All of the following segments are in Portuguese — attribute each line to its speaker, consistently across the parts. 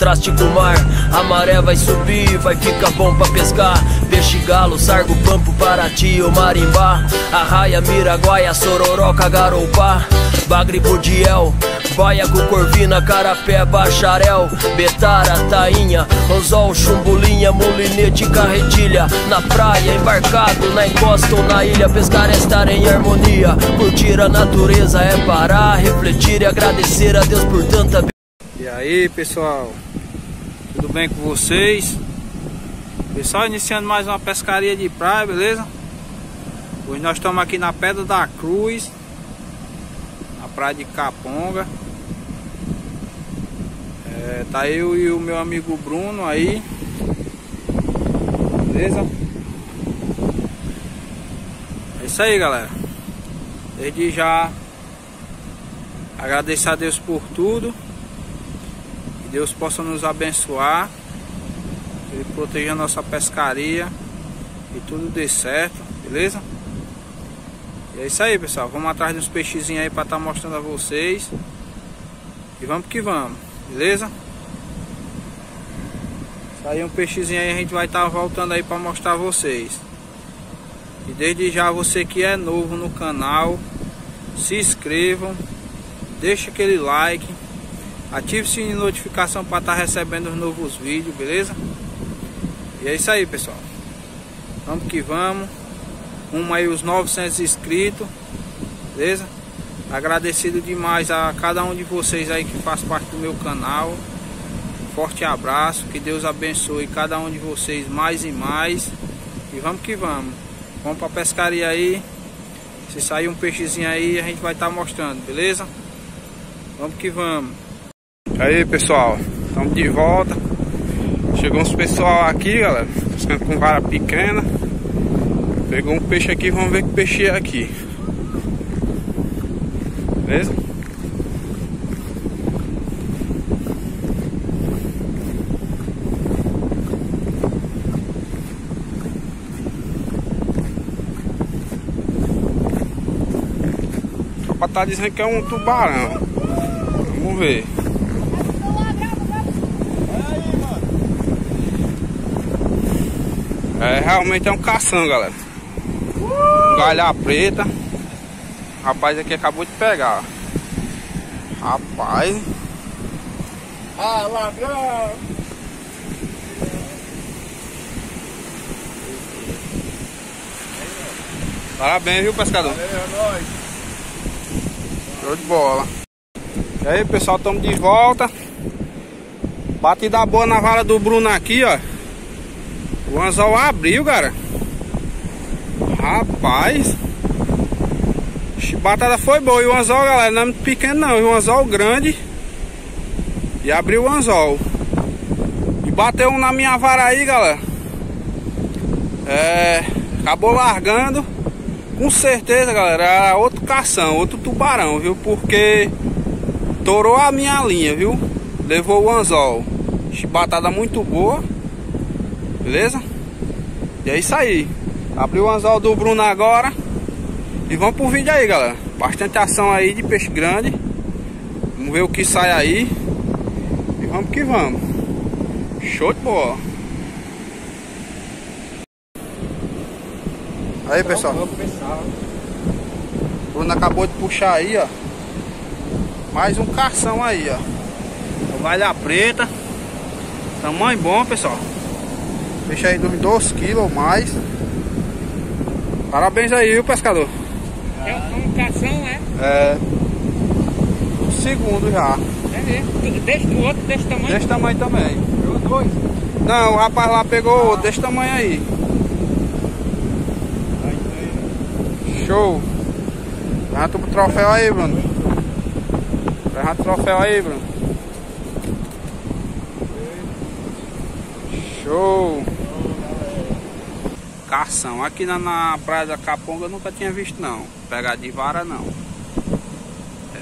Speaker 1: contraste com o mar. A maré vai subir, vai ficar bom pra pescar. Peixe galo, sargo, pampo, paraty ou marimbá. Arraia, miraguaia, sororoca, garoupá. Bagre, budiel, Baiaco, Corvina, Carapé, Bacharel, Betara, Tainha, Anzol, Chumbulinha, Molinete, Carretilha, na praia, embarcado, na encosta ou na ilha, pescar é estar em harmonia, curtir a natureza é parar, refletir e agradecer a Deus por tanta
Speaker 2: E aí pessoal, tudo bem com vocês? Pessoal, iniciando mais uma pescaria de praia, beleza? Hoje nós estamos aqui na Pedra da Cruz Na praia de Caponga é, Tá eu e o meu amigo Bruno aí Beleza? É isso aí galera Desde já Agradecer a Deus por tudo Deus possa nos abençoar Ele proteja a nossa pescaria E tudo dê certo, beleza? E é isso aí pessoal, vamos atrás dos peixezinhos aí para estar tá mostrando a vocês E vamos que vamos, beleza? Saiu um peixezinho aí, a gente vai estar tá voltando aí para mostrar a vocês E desde já você que é novo no canal Se inscrevam Deixa aquele like Ative o sininho de notificação para estar tá recebendo os novos vídeos, beleza? E é isso aí pessoal. Vamos que vamos. Rumo aí os 900 inscritos Beleza? Agradecido demais a cada um de vocês aí que faz parte do meu canal. Forte abraço, que Deus abençoe cada um de vocês mais e mais. E vamos que vamos. Vamos pra pescaria aí. Se sair um peixezinho aí a gente vai estar tá mostrando, beleza? Vamos que vamos Aí pessoal, estamos de volta Chegou uns pessoal aqui galera com vara pequena Pegou um peixe aqui, vamos ver que peixe é aqui. Beleza? O tá dizendo que é um tubarão. Vamos ver. É, realmente é um cação, galera. Galha preta. Rapaz aqui acabou de pegar. Rapaz.
Speaker 3: Ah, ladrão!
Speaker 2: Parabéns, viu, pescador?
Speaker 3: Valeu, é nóis.
Speaker 2: Show de bola. E aí, pessoal, estamos de volta. Batida boa na vara do Bruno aqui, ó. O anzol abriu, cara. Rapaz. Batada foi boa. E o anzol, galera, não é muito pequeno não. E o anzol grande. E abriu o anzol. E bateu um na minha vara aí, galera. É. Acabou largando. Com certeza, galera, era outro cação, outro tubarão, viu? Porque torou a minha linha, viu? Levou o anzol. Chibatada muito boa. Beleza? E é isso aí. Abriu o anzol do Bruno agora. E vamos pro vídeo aí, galera. Bastante ação aí de peixe grande. Vamos ver o que sai aí. E vamos que vamos. Show de bola. Aí, pessoal. O Bruno acabou de puxar aí, ó. Mais um cação aí, ó. Valha preta. Tamanho bom, pessoal. Peixe aí de 2 kg ou mais. Parabéns aí, viu, pescador?
Speaker 3: É um cação, é?
Speaker 2: É. O segundo já.
Speaker 3: É mesmo. Desse do outro desse tamanho?
Speaker 2: Desse tamanho também.
Speaker 3: Pegou dois?
Speaker 2: Não, o rapaz lá pegou ah. outro desse tamanho aí. Show. Levanta o troféu aí, Bruno. Levanta o troféu aí, Bruno. Show cação. Aqui na, na praia da Caponga eu nunca tinha visto não. Pegar de vara não.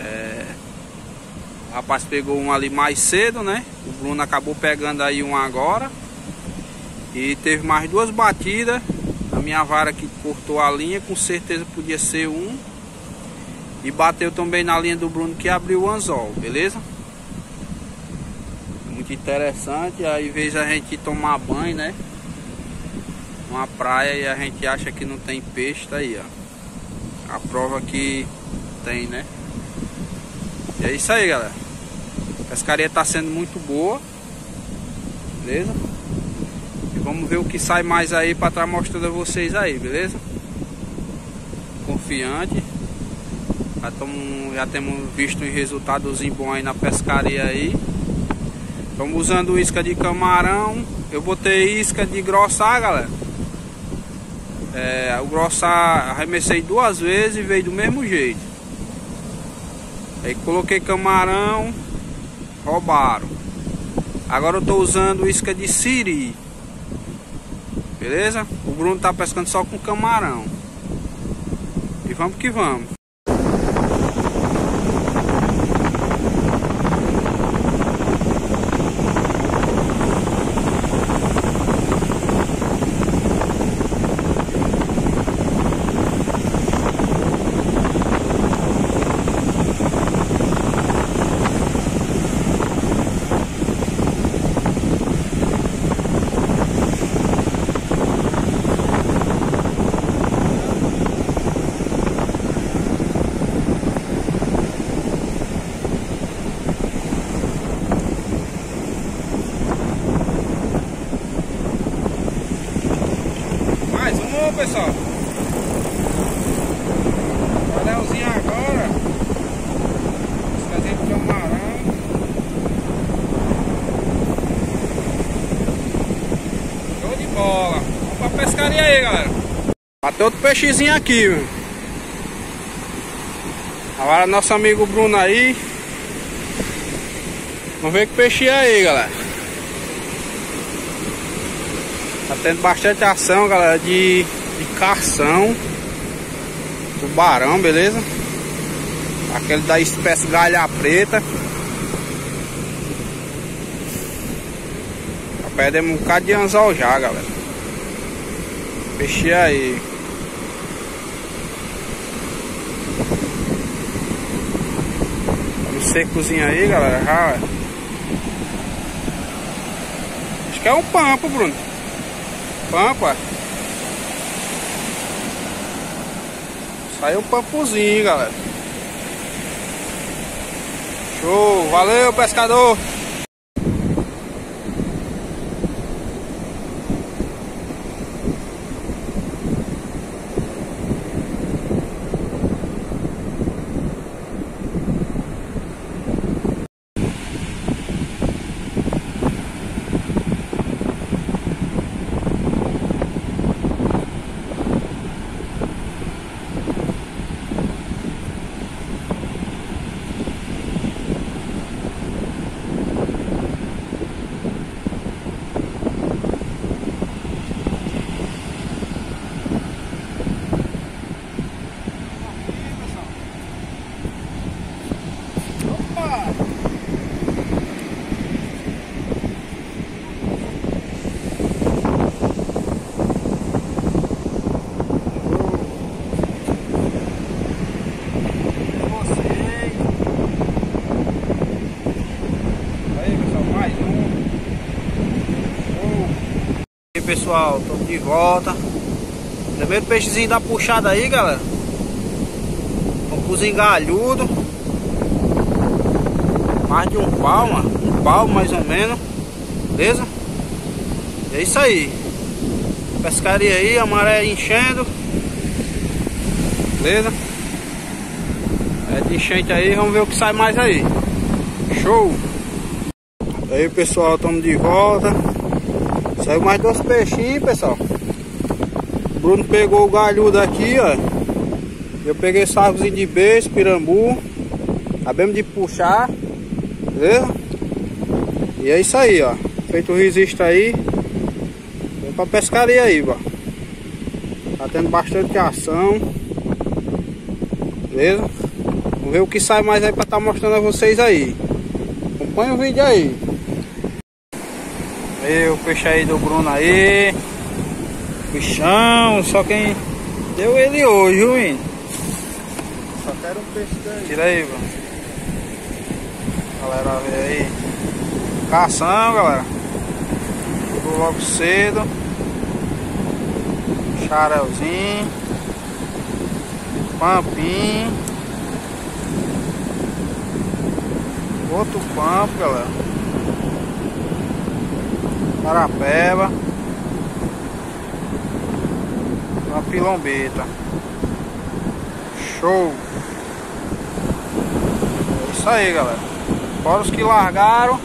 Speaker 2: É... O rapaz pegou um ali mais cedo, né? O Bruno acabou pegando aí um agora. E teve mais duas batidas. A minha vara que cortou a linha, com certeza podia ser um. E bateu também na linha do Bruno que abriu o anzol, beleza? muito interessante. Aí, vezes a gente tomar banho, né? Uma praia e a gente acha que não tem peixe, tá aí, ó. A prova que tem, né? E é isso aí, galera. A pescaria tá sendo muito boa. Beleza? E vamos ver o que sai mais aí para estar mostrando a vocês aí, beleza? Confiante. Já, tamo, já temos visto os resultados bons aí na pescaria aí. Estamos usando isca de camarão. Eu botei isca de grossar, galera. É, o grossar arremessei duas vezes e veio do mesmo jeito. Aí coloquei camarão, roubaram. Agora eu estou usando isca de siri. Beleza? O Bruno tá pescando só com camarão. E vamos que vamos. Pessoal. Anelzinho agora. Escasinha de camarão. Show de bola. Vamos pra pescaria aí, galera. Bateu outro peixezinho aqui? Agora nosso amigo Bruno aí. Vamos ver que peixe é aí, galera. Tá tendo bastante ação, galera, de de carção, tubarão, beleza? Aquele da espécie galha preta. Já perdemos um bocado de anzol já, galera. Peixe aí. Tá secozinho aí, galera. Já, Acho que é um pampo, Bruno. Pampa. Saiu um pampuzinho, galera. Show, valeu pescador! Pessoal, estamos de volta. Primeiro peixezinho da puxada aí, galera. Cozinho galhudo Mais de um palmo, um palmo mais ou menos. Beleza? É isso aí. Pescaria aí, a maré enchendo. Beleza? É de enchente aí, vamos ver o que sai mais aí. Show! E aí pessoal, estamos de volta Saiu mais dois peixinhos, pessoal. O Bruno pegou o galhudo aqui, ó. Eu peguei sargozinho de beijo, pirambu. Acabamos de puxar. Beleza? E é isso aí, ó. Feito o registro aí. Vamos pra pescaria aí, ó. Tá tendo bastante ação. Beleza? Vamos ver o que sai mais aí pra estar tá mostrando a vocês aí. Acompanha o vídeo aí. O peixe aí do Bruno aí. Bichão, só quem deu ele hoje, viu, menino?
Speaker 4: Só quero um peixe daí.
Speaker 2: Tira aí, Bruno. Galera, vê aí. Cação, galera. Vou logo cedo. Charelzinho. Pampim. Outro pampo, galera. Carapeba. Uma pilombeta. Show. É isso aí, galera. Fora os que largaram.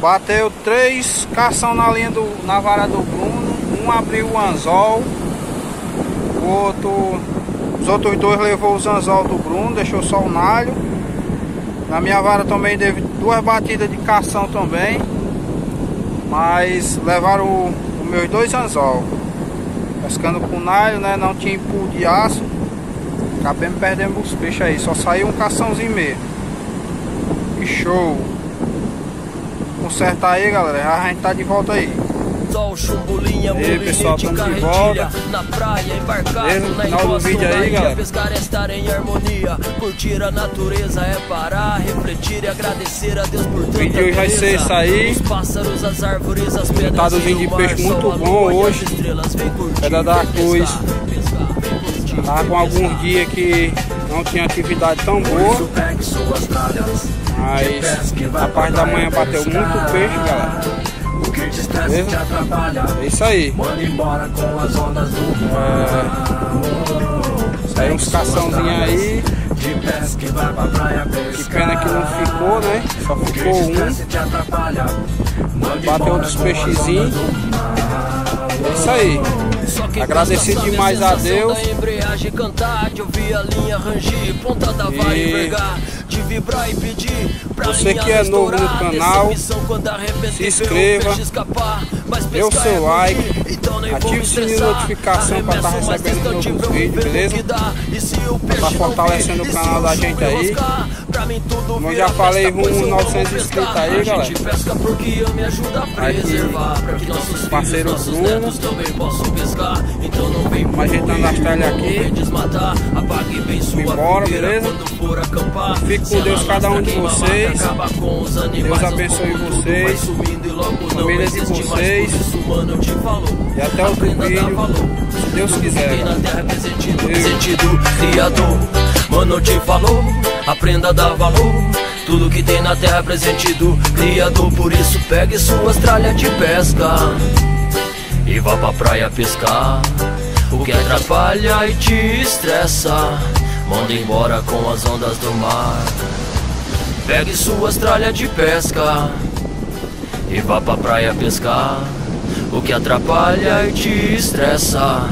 Speaker 2: Bateu três cação na linha do. na vara do Bruno. Um abriu o anzol. O outro. Os outros dois levou os anzol do Bruno, deixou só o nalho. Na minha vara também teve duas batidas de cação também. Mas levaram os meus dois anzol. Pescando com nalho, né? Não tinha empurro de aço. Acabei me perdendo os peixes aí. Só saiu um caçãozinho mesmo. Que show! Consertar aí, galera. Já a gente tá de volta aí.
Speaker 1: Sol, chumbulinha,
Speaker 2: E aí, pessoal, de
Speaker 1: carretilha,
Speaker 2: volta.
Speaker 1: Na praia, embarcado,
Speaker 2: no
Speaker 1: na
Speaker 2: final do
Speaker 1: encosta,
Speaker 2: vídeo aí, galera.
Speaker 1: pescar é estar em harmonia. Curtir a natureza é parar, refletir e agradecer a Deus por tanta
Speaker 2: vídeo hoje vai ser isso aí.
Speaker 1: Os pássaros, as árvores, as pedras
Speaker 2: Sentadozinho
Speaker 1: e
Speaker 2: de
Speaker 1: o
Speaker 2: peixe muito bom hoje.
Speaker 1: estrelas. Vem curtir,
Speaker 2: Pedra da Cruz.
Speaker 1: vem
Speaker 2: com alguns dias que não tinha atividade tão boa. Mas a parte da manhã bateu muito peixe, galera. Beleza? É isso aí. É... Saiu uns caçãozinhos aí. Que pena que não ficou, né? Só ficou um. Bateu outros peixezinhos. É isso aí.
Speaker 1: Gosta
Speaker 2: demais a Deus. E-
Speaker 1: pra
Speaker 2: Você que é novo no canal, se inscreva, dê o seu like, ative o sininho de notificação pra tá
Speaker 1: arremesso mais
Speaker 2: recebendo novos vídeos, beleza?
Speaker 1: peixe não
Speaker 2: fortalecendo o canal da gente aí.
Speaker 1: pra
Speaker 2: Como eu já falei, rumo
Speaker 1: eu
Speaker 2: 900
Speaker 1: amo
Speaker 2: inscritos aí, galera. Aqui, parceiro Bruno.
Speaker 1: Então
Speaker 2: Mas ajeitando as tralhas aqui.
Speaker 1: Vem desmatar, apague bem sua
Speaker 2: Embora, beleza? Fique com Deus, cada um de vocês. Deus abençoe vocês. Família de vocês. E até
Speaker 1: a dar
Speaker 2: vídeo,
Speaker 1: valor.
Speaker 2: se Deus quiser,
Speaker 1: na é Criador. Mano, te falou, aprenda a dar valor. Tudo que tem na terra é presente do Criador. Por isso, pegue suas tralhas de pesca e vá pra praia pescar. O que atrapalha e te estressa, manda embora com as ondas do mar. Pegue suas tralhas de pesca e vá pra praia pescar. O que atrapalha e te estressa,